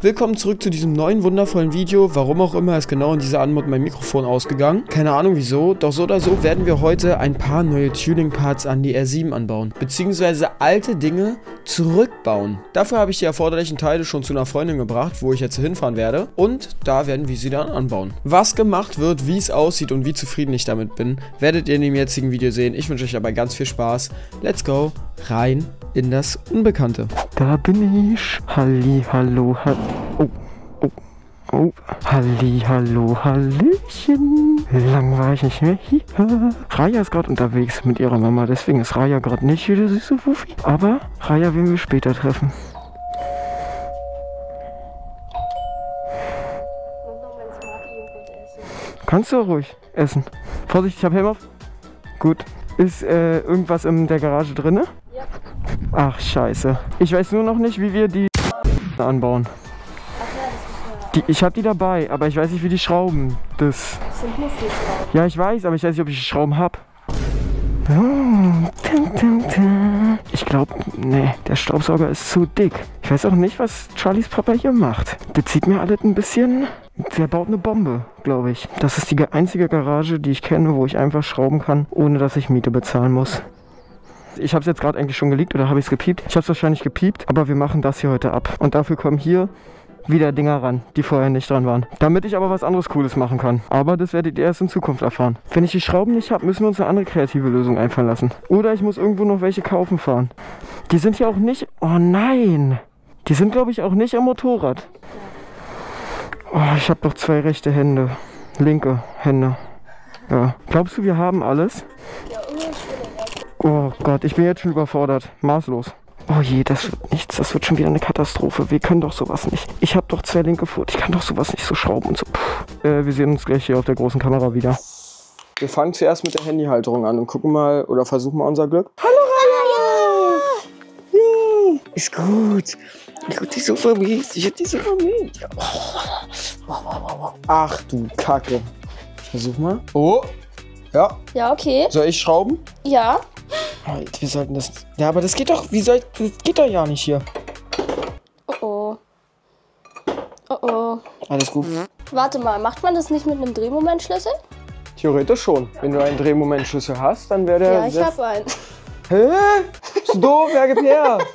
Willkommen zurück zu diesem neuen wundervollen Video. Warum auch immer ist genau in dieser Anmut mein Mikrofon ausgegangen. Keine Ahnung wieso, doch so oder so werden wir heute ein paar neue Tuning-Parts an die R7 anbauen. Beziehungsweise alte Dinge zurückbauen. Dafür habe ich die erforderlichen Teile schon zu einer Freundin gebracht, wo ich jetzt hinfahren werde. Und da werden wir sie dann anbauen. Was gemacht wird, wie es aussieht und wie zufrieden ich damit bin, werdet ihr in dem jetzigen Video sehen. Ich wünsche euch aber ganz viel Spaß. Let's go rein in das Unbekannte. Da bin ich. Halli, hallo, hallo. Oh, oh, oh. Halli, hallo, Hallöchen. Lang war ich nicht mehr hier. Raya ist gerade unterwegs mit ihrer Mama, deswegen ist Raya gerade nicht hier, der süße Fufi. Aber Raya werden wir später treffen. Kannst du ruhig essen. Vorsicht, ich hab Helm auf. Gut. Ist äh, irgendwas in der Garage drinne? Ja. Ach, scheiße. Ich weiß nur noch nicht, wie wir die anbauen. Die, ich habe die dabei, aber ich weiß nicht, wie die Schrauben. Das. Das sind nur vier Schrauben. Ja, ich weiß, aber ich weiß nicht, ob ich die Schrauben habe. Ich glaube, nee, der Staubsauger ist zu dick. Ich weiß auch nicht, was Charlies Papa hier macht. Der zieht mir alles ein bisschen. Der baut eine Bombe, glaube ich. Das ist die einzige Garage, die ich kenne, wo ich einfach schrauben kann, ohne dass ich Miete bezahlen muss. Ich habe es jetzt gerade eigentlich schon geleakt oder habe ich es gepiept? Ich habe es wahrscheinlich gepiept, aber wir machen das hier heute ab. Und dafür kommen hier wieder Dinger ran, die vorher nicht dran waren. Damit ich aber was anderes Cooles machen kann. Aber das werdet ihr erst in Zukunft erfahren. Wenn ich die Schrauben nicht habe, müssen wir uns eine andere kreative Lösung einfallen lassen. Oder ich muss irgendwo noch welche kaufen fahren. Die sind ja auch nicht... Oh nein! Die sind, glaube ich, auch nicht am Motorrad. Oh, ich habe doch zwei rechte Hände. Linke Hände. Ja. Glaubst du, wir haben alles? Oh Gott, ich bin jetzt schon überfordert. Maßlos. Oh je, das wird nichts. Das wird schon wieder eine Katastrophe. Wir können doch sowas nicht. Ich habe doch zwei linke Pfoten. Ich kann doch sowas nicht so schrauben und so. Äh, wir sehen uns gleich hier auf der großen Kamera wieder. Wir fangen zuerst mit der Handyhalterung an und gucken mal oder versuchen mal unser Glück. Hallo, Raya! Ja, ist gut. Ich hab dich so vermisst. Ich hab dich so vermisst. Ach du Kacke. Versuch mal. Oh. Ja. Ja, okay. Soll ich schrauben? Ja. Halt, wir sollten das. Ja, aber das geht doch. Wie soll. Das geht doch ja nicht hier. Oh oh. Oh oh. Alles gut. Warte mal, macht man das nicht mit einem Drehmomentschlüssel? Theoretisch schon. Wenn du einen Drehmomentschlüssel hast, dann wäre der. Ja, ich habe einen. Hä? Bist du doof? Wer gibt her?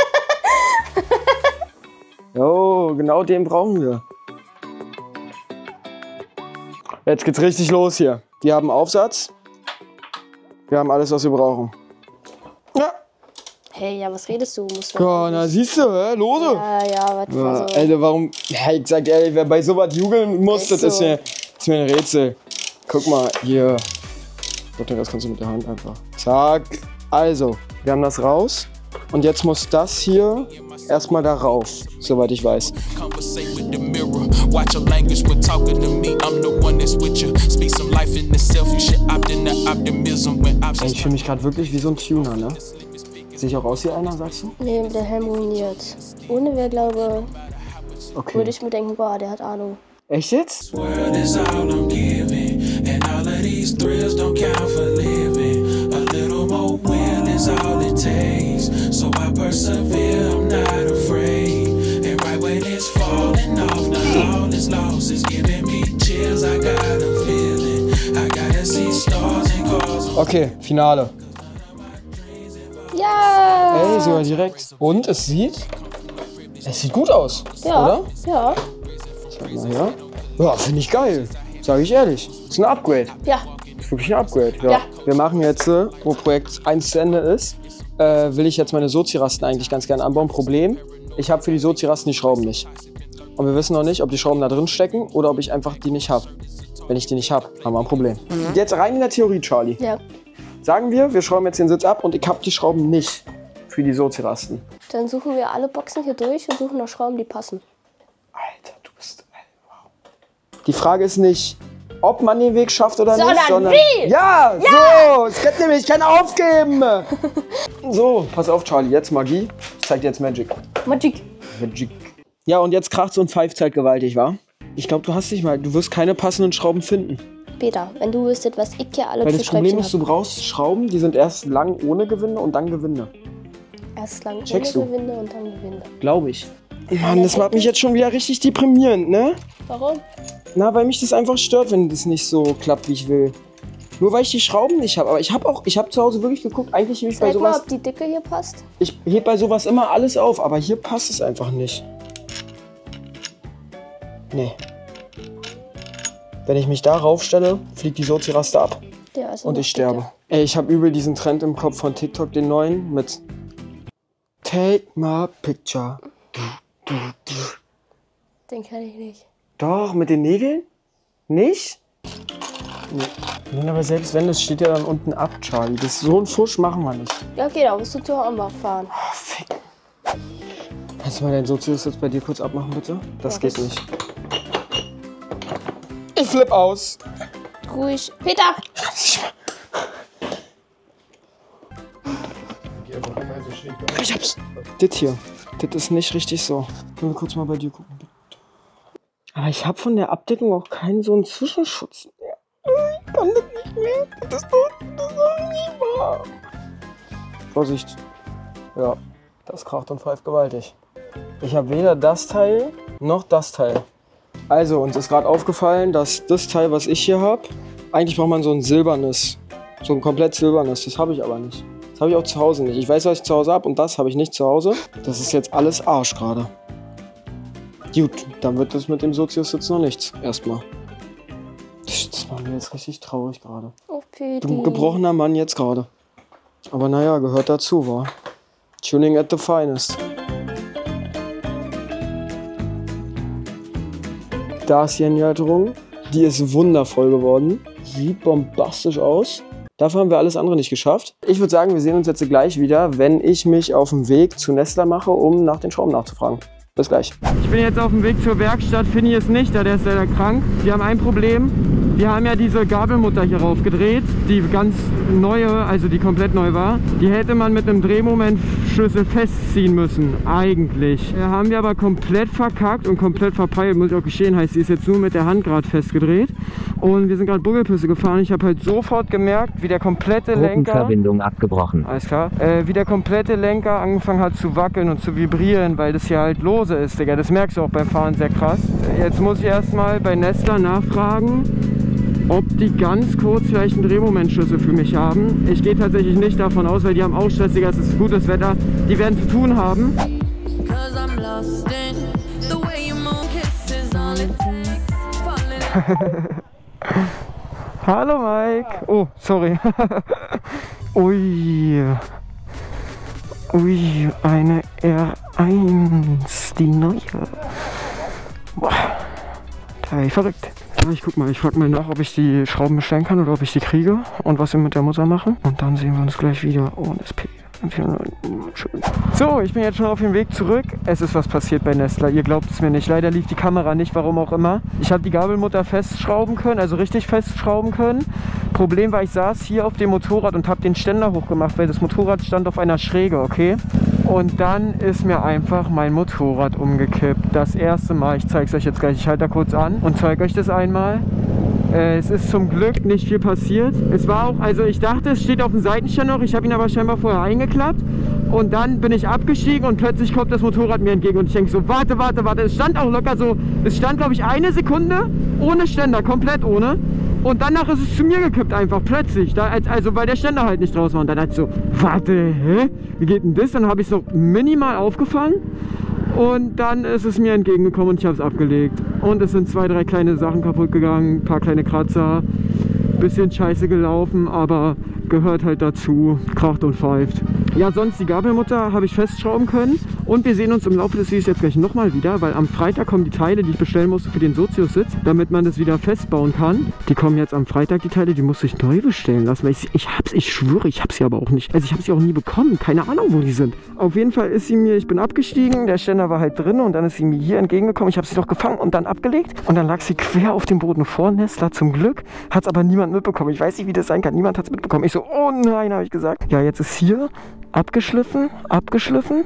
Jo, genau den brauchen wir. Jetzt geht's richtig los hier. Die haben Aufsatz. Wir haben alles, was wir brauchen. Ja, Hey, ja, was redest du? Musst du ja na siehst du, hä? Lose. ja, ja, was Ja, also, Alter, warum? Ja, ich sag ehrlich, wer bei sowas jubeln muss, Ist das ist so. mir, ist mir ein Rätsel. Guck mal, hier. Gott, das kannst du mit der Hand einfach. Zack. Also, wir haben das raus. Und jetzt muss das hier erstmal da rauf, soweit ich weiß. Watch your language when talking to me. I'm the one that's with you. Speak some life in itself. You should opt in the optimism when options. Ich fühle mich gerade wirklich wie so ein Tuner, ne? Sehe ich auch aus wie einer, sagst du? Nee, der Helm ruiniert. Ohne wer glaube, Okay. würde ich mir denken, boah, der hat Ahnung. Echt jetzt? Okay, Finale. Ja! Ey, sogar direkt. Und es sieht. Es sieht gut aus. ja, Oder? ja, her. Ja, finde ich geil. Sag ich ehrlich. Ist ein Upgrade. ja. Ist wirklich ein Upgrade. Ja. Ja. Wir machen jetzt, äh, wo Projekt 1 zu Ende ist, äh, will ich jetzt meine Sozi-Rasten eigentlich ganz gerne anbauen. Problem, ich habe für die Sozi-Rasten die Schrauben nicht. Und wir wissen noch nicht, ob die Schrauben da drin stecken oder ob ich einfach die nicht habe. Wenn ich die nicht habe, haben wir ein Problem. Jetzt rein in der Theorie, Charlie. Ja. Sagen wir, wir schrauben jetzt den Sitz ab und ich habe die Schrauben nicht für die Sozi-Rasten. Dann suchen wir alle Boxen hier durch und suchen nach Schrauben, die passen. Alter, du bist. Wow. Die Frage ist nicht, ob man den Weg schafft oder Sondern nicht, sondern. wie! Ja, so! Es gibt nämlich kein Aufgeben! so, pass auf, Charlie, jetzt Magie. Ich zeig dir jetzt Magic. Magic. Magic. Ja, und jetzt kracht so ein Pfeifzeit gewaltig, wa? Ich glaube, du hast nicht mal, du wirst keine passenden Schrauben finden. Peter, wenn du wüsstet, was ich hier alle Weil für das Problem Schräubchen ist, du habe. brauchst Schrauben, die sind erst lang ohne Gewinde und dann Gewinde. Erst lang ohne Checkst du? Gewinde und dann Gewinde. Glaube ich. Mann, das macht mich jetzt schon wieder richtig deprimierend, ne? Warum? Na, weil mich das einfach stört, wenn das nicht so klappt, wie ich will. Nur weil ich die Schrauben nicht habe. Aber ich habe auch, ich habe zu Hause wirklich geguckt, eigentlich hebe ich bei Zeig mal, sowas, ob die Dicke hier passt. ich hebe bei sowas immer alles auf, aber hier passt es einfach nicht. Nee. Wenn ich mich darauf stelle, fliegt die Soziraste ab Der ist und ich sterbe. Ey, ich habe übel diesen Trend im Kopf von TikTok, den neuen, mit Take my picture. Den kenne ich nicht. Doch, mit den Nägeln? Nicht? Nee. Nein, aber selbst wenn, das steht ja dann unten ab, Charlie. Das so ein Fusch machen wir nicht. Ja, okay, da musst du zu Hornbach fahren. Oh, fick. Kannst du mal deinen Sozius jetzt bei dir kurz abmachen, bitte? Das Mach geht ich. nicht. Ich flipp aus. Ruhig. Peter! Das hier. Das ist nicht richtig so. Können wir kurz mal bei dir gucken? Aber ich hab von der Abdeckung auch keinen so einen Zwischenschutz mehr. Ich kann das nicht mehr. Das ist doch, das doch nicht wahr. Vorsicht. Ja, das kracht und pfeift gewaltig. Ich habe weder das Teil noch das Teil. Also, uns ist gerade aufgefallen, dass das Teil, was ich hier habe, eigentlich braucht man so ein silbernes. So ein komplett silbernes. Das habe ich aber nicht. Das habe ich auch zu Hause nicht. Ich weiß, was ich zu Hause habe und das habe ich nicht zu Hause. Das ist jetzt alles Arsch gerade. Gut, dann wird das mit dem Sozius jetzt noch nichts. Erstmal. Das macht mir jetzt richtig traurig gerade. Du gebrochener Mann jetzt gerade. Aber naja, gehört dazu, war. Tuning at the finest. Da ist die Handyhalterung. Die ist wundervoll geworden. Sieht bombastisch aus. Dafür haben wir alles andere nicht geschafft. Ich würde sagen, wir sehen uns jetzt gleich wieder, wenn ich mich auf dem Weg zu Nestler mache, um nach den Schrauben nachzufragen. Bis gleich. Ich bin jetzt auf dem Weg zur Werkstatt. Finny ist nicht da, der ist leider krank. Wir haben ein Problem. Wir haben ja diese Gabelmutter hier raufgedreht, die ganz neue, also die komplett neu war. Die hätte man mit einem Drehmomentschlüssel festziehen müssen, eigentlich. Wir haben wir aber komplett verkackt und komplett verpeilt, muss ich auch geschehen. Heißt, sie ist jetzt nur mit der Hand gerade festgedreht. Und wir sind gerade Buckelpüsse gefahren. Ich habe halt sofort gemerkt, wie der komplette Lenker... Gruppenverbindung abgebrochen. Alles klar. Äh, wie der komplette Lenker angefangen hat zu wackeln und zu vibrieren, weil das hier halt lose ist, Digga. Das merkst du auch beim Fahren sehr krass. Jetzt muss ich erstmal bei Nestler nachfragen, ob die ganz kurz vielleicht einen Drehmomentschlüssel für mich haben. Ich gehe tatsächlich nicht davon aus, weil die haben auch Stress, Digga. Es ist gutes Wetter. Die werden zu tun haben. Hallo Mike. Oh, sorry. Ui. Ui, eine R1, die neue. Boah. Da wär ich verrückt. Ich guck mal, ich frag mal nach, ob ich die Schrauben bestellen kann oder ob ich die kriege und was wir mit der Mutter machen. Und dann sehen wir uns gleich wieder. Oh, das P. So, ich bin jetzt schon auf dem Weg zurück. Es ist was passiert bei Nestler. Ihr glaubt es mir nicht. Leider lief die Kamera nicht, warum auch immer. Ich habe die Gabelmutter festschrauben können, also richtig festschrauben können. Problem war, ich saß hier auf dem Motorrad und habe den Ständer hochgemacht, weil das Motorrad stand auf einer Schräge, okay? Und dann ist mir einfach mein Motorrad umgekippt. Das erste Mal. Ich zeige es euch jetzt gleich. Ich halte da kurz an und zeige euch das einmal. Äh, es ist zum Glück nicht viel passiert. Es war auch, also ich dachte, es steht auf dem Seitenständer noch. Ich habe ihn aber scheinbar vorher eingeklappt. Und dann bin ich abgestiegen und plötzlich kommt das Motorrad mir entgegen. Und ich denke so, warte, warte, warte. Es stand auch locker so, es stand glaube ich eine Sekunde ohne Ständer, komplett ohne. Und danach ist es zu mir gekippt einfach, plötzlich. Da, als- also weil der Ständer halt nicht draußen war. Und dann halt so, warte, hä? Wie geht denn das? Dann habe ich es noch minimal aufgefangen. Und dann ist es mir entgegengekommen und ich habe es abgelegt. Und es sind zwei, drei kleine Sachen kaputt gegangen, ein paar kleine Kratzer, bisschen scheiße gelaufen, aber gehört halt dazu, kracht und pfeift. Ja, sonst die Gabelmutter habe ich festschrauben können und wir sehen uns im Laufe des Videos jetzt gleich nochmal wieder, weil am Freitag kommen die Teile, die ich bestellen musste für den Sozius-Sitz, damit man das wieder festbauen kann. Die kommen jetzt am Freitag, die Teile, die musste ich neu bestellen lassen, weil ich, ich hab's, ich schwöre, ich hab's sie aber auch nicht. Also ich habe sie auch nie bekommen, keine Ahnung, wo die sind. Auf jeden Fall ist sie mir, ich bin abgestiegen, der Ständer war halt drin und dann ist sie mir hier entgegengekommen. Ich habe sie doch gefangen und dann abgelegt und dann lag sie quer auf dem Boden vor Nestler zum Glück, hat's aber niemand mitbekommen. Ich weiß nicht, wie das sein kann, niemand hat's mitbekommen. Ich so, oh nein, habe ich gesagt. Ja, jetzt ist hier abgeschliffen, abgeschliffen.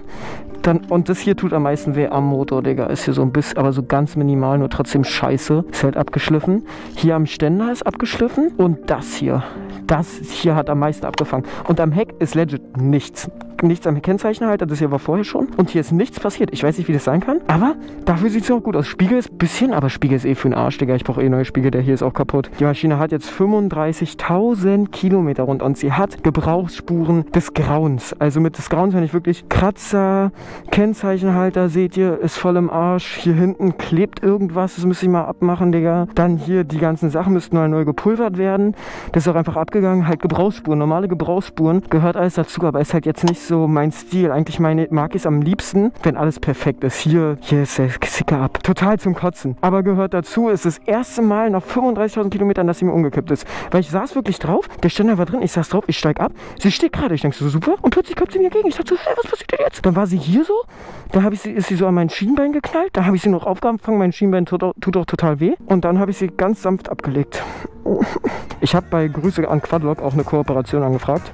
Dann, und das hier tut am meisten weh am Motor, Digga. Ist hier so ein bisschen, aber so ganz minimal, nur trotzdem scheiße. Ist halt abgeschliffen. Hier am Ständer ist abgeschliffen. Und das hier, das hier hat am meisten abgefangen. Und am Heck ist legit nichts. Nichts am Kennzeichenhalter, das hier war vorher schon. Und hier ist nichts passiert. Ich weiß nicht, wie das sein kann. Aber dafür sieht es auch gut aus. Spiegel ist ein bisschen, aber Spiegel ist eh für den Arsch, Digga. Ich brauche eh neue Spiegel. Der hier ist auch kaputt. Die Maschine hat jetzt 35.000 Kilometer rund und sie hat Gebrauchsspuren des Grauens. Also mit des Grauens, wenn ich wirklich Kratzer, Kennzeichenhalter, seht ihr, ist voll im Arsch. Hier hinten klebt irgendwas. Das müsste ich mal abmachen, Digga. Dann hier die ganzen Sachen müssten mal neu gepulvert werden. Das ist auch einfach abgegangen. Halt Gebrauchsspuren, normale Gebrauchsspuren. Gehört alles dazu, aber ist halt jetzt nicht so mein Stil. Eigentlich meine, mag ich es am liebsten, wenn alles perfekt ist. Hier, hier ist der Sicker ab. Total zum Kotzen. Aber gehört dazu, ist das erste Mal nach 35.000 Kilometern, dass sie mir umgekippt ist. Weil ich saß wirklich drauf, der Ständer war drin, ich saß drauf, ich steig ab. Sie steht gerade, ich denke so, super. Und plötzlich kommt sie mir entgegen. Ich dachte so, hä, was passiert denn jetzt? Dann war sie hier so, da habe ich sie, ist sie so an mein Schienbein geknallt. Da habe ich sie noch aufgefangen, mein Schienbein tut, tut auch total weh. Und dann habe ich sie ganz sanft abgelegt. Ich habe bei Grüße an Quadlock auch eine Kooperation angefragt.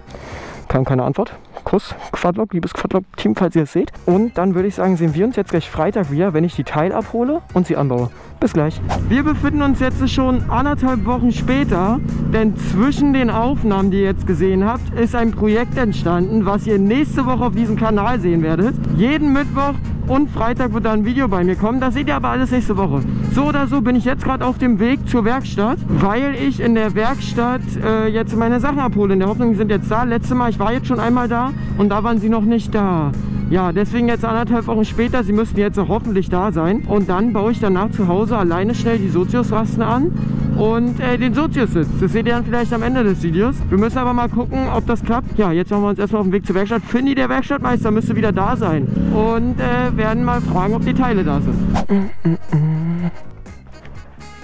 Kam keine Antwort. Kuss, Quadlock, liebes Quadlock-Team, falls ihr es seht. Und dann würde ich sagen, sehen wir uns jetzt gleich Freitag wieder, wenn ich die Teil abhole und sie anbaue. Bis gleich. Wir befinden uns jetzt schon anderthalb Wochen später, denn zwischen den Aufnahmen, die ihr jetzt gesehen habt, ist ein Projekt entstanden, was ihr nächste Woche auf diesem Kanal sehen werdet. Jeden Mittwoch und Freitag wird da ein Video bei mir kommen. Das seht ihr aber alles nächste Woche. So oder so bin ich jetzt gerade auf dem Weg zur Werkstatt, weil ich in der Werkstatt äh, jetzt meine Sachen abhole. In der Hoffnung, die sind jetzt da. Letztes Mal, ich war jetzt schon einmal da und da waren sie noch nicht da. Ja, deswegen jetzt anderthalb Wochen später, sie müssten jetzt hoffentlich da sein. Und dann baue ich danach zu Hause alleine schnell die Soziusrasten an und äh, den Sozius-Sitz. Das seht ihr dann vielleicht am Ende des Videos. Wir müssen aber mal gucken, ob das klappt. Ja, jetzt machen wir uns erstmal auf den Weg zur Werkstatt. Finny, der Werkstattmeister, müsste wieder da sein. Und äh, werden mal fragen, ob die Teile da sind.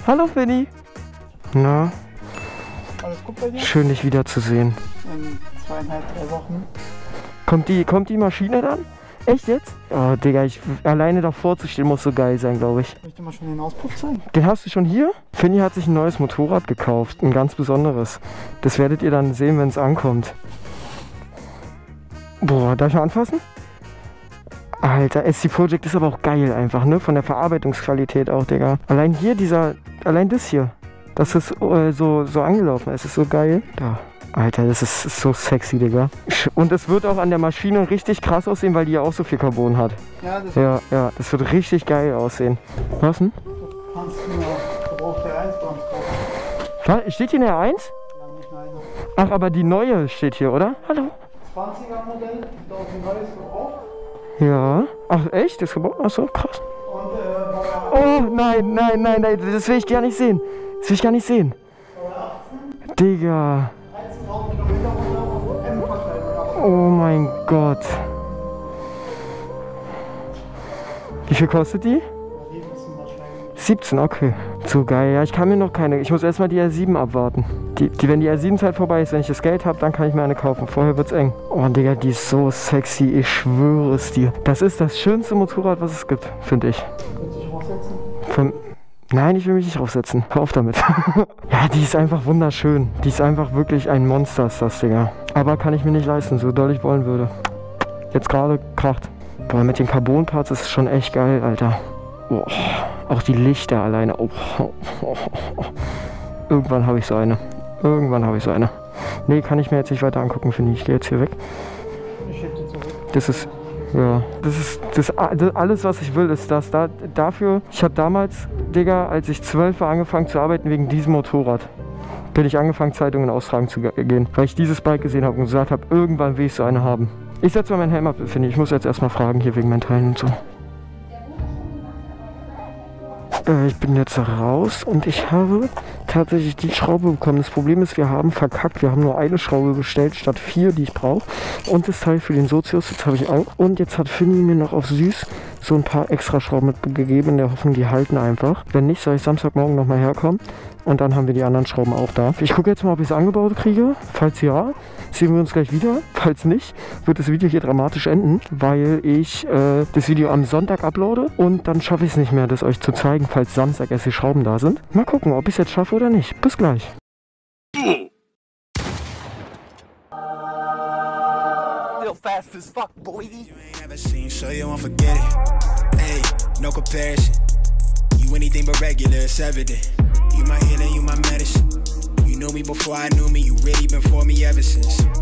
Hallo Finny. Na, Alles gut bei dir? schön dich wiederzusehen. In zweieinhalb, drei Wochen. Kommt die, kommt die Maschine dann? Echt jetzt? Oh, Digga, ich, alleine davor zu stehen muss so geil sein, glaube ich. Soll ich dir mal schon den Auspuff zeigen? Den hast du schon hier? Finny hat sich ein neues Motorrad gekauft, ein ganz besonderes. Das werdet ihr dann sehen, wenn es ankommt. Boah, darf ich mal anfassen? Alter, SC Project ist aber auch geil einfach, ne? Von der Verarbeitungsqualität auch, Digga. Allein hier dieser, allein das hier, dass es äh, so, so angelaufen ist, ist so geil. Da. Alter, das ist, ist so sexy, Digga. Und es wird auch an der Maschine richtig krass aussehen, weil die ja auch so viel Carbon hat. Ja, das Ja, ja, das wird richtig geil aussehen. Was denn? kannst du der 1 bei uns kaufen. Was? Steht hier eine 1? Ja, nicht eine. Ach, aber die neue steht hier, oder? Hallo? 20er Modell, da ist ein neues gebraucht. Ja. Ach, echt? Das gebaut? Ach so, krass. Und äh, Oh, nein, nein, nein, nein, das will ich gar nicht sehen. Das will ich gar nicht sehen. Digga. 13.000 Kilometer runter und M-Verkleidung. Oh mein Gott. Wie viel kostet die? 17 wahrscheinlich. 17, okay. So geil. Ja, ich kann mir noch keine. Ich muss erstmal die R7 abwarten. Die, die, wenn die R7-Zeit vorbei ist, wenn ich das Geld habe, dann kann ich mir eine kaufen. Vorher wird's eng. Oh, Digga, die ist so sexy. Ich schwöre es dir. Das ist das schönste Motorrad, was es gibt, finde ich. Von Nein, ich will mich nicht draufsetzen. Hör auf damit. ja, die ist einfach wunderschön. Die ist einfach wirklich ein Monster, ist das, Digga. Aber kann ich mir nicht leisten, so doll ich wollen würde. Jetzt gerade kracht. Boah, mit den Carbon-Parts ist es schon echt geil, Alter. Oh, auch die Lichter alleine. Oh, oh, oh, oh. Irgendwann habe ich so eine. Irgendwann habe ich so eine. Nee, kann ich mir jetzt nicht weiter angucken, finde ich. Ich gehe jetzt hier weg. Ich schieb zurück. Das ist, ja, das ist, das, das alles, was ich will, ist das. Da, dafür, ich habe damals, Digga, als ich zwölf war, angefangen zu arbeiten wegen diesem Motorrad. Bin ich angefangen, Zeitungen austragen zu ge- gehen, weil ich dieses Bike gesehen habe und gesagt habe, irgendwann will ich so eine haben. Ich setze mal meinen Helm ab, finde ich. Ich muss jetzt erstmal fragen hier wegen meinen Teilen und so. Äh, ich bin jetzt raus und ich habe tatsächlich die Schraube bekommen. Das Problem ist, wir haben verkackt. Wir haben nur eine Schraube bestellt statt vier, die ich brauche. Und das Teil für den Sozius, das habe ich auch. Und jetzt hat Finny mir noch auf süß so ein paar extra Schrauben mitgegeben, in der Hoffnung, die halten einfach. Wenn nicht, soll ich Samstagmorgen nochmal herkommen. Und dann haben wir die anderen Schrauben auch da. Ich gucke jetzt mal, ob ich es angebaut kriege. Falls ja, sehen wir uns gleich wieder. Falls nicht, wird das Video hier dramatisch enden, weil ich äh, das Video am Sonntag uploade und dann schaffe ich es nicht mehr, das euch zu zeigen, falls Samstag erst die Schrauben da sind. Mal gucken, ob ich es jetzt schaffe oder nicht. Bis gleich. You ain't never seen, so you won't forget it. Hey, no comparison. You anything but regular, it's evident. You my healing, you my medicine. You knew me before I knew me, you really been for me ever since.